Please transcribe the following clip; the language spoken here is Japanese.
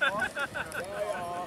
Ja, ja. Der Luftpedal ist so flach.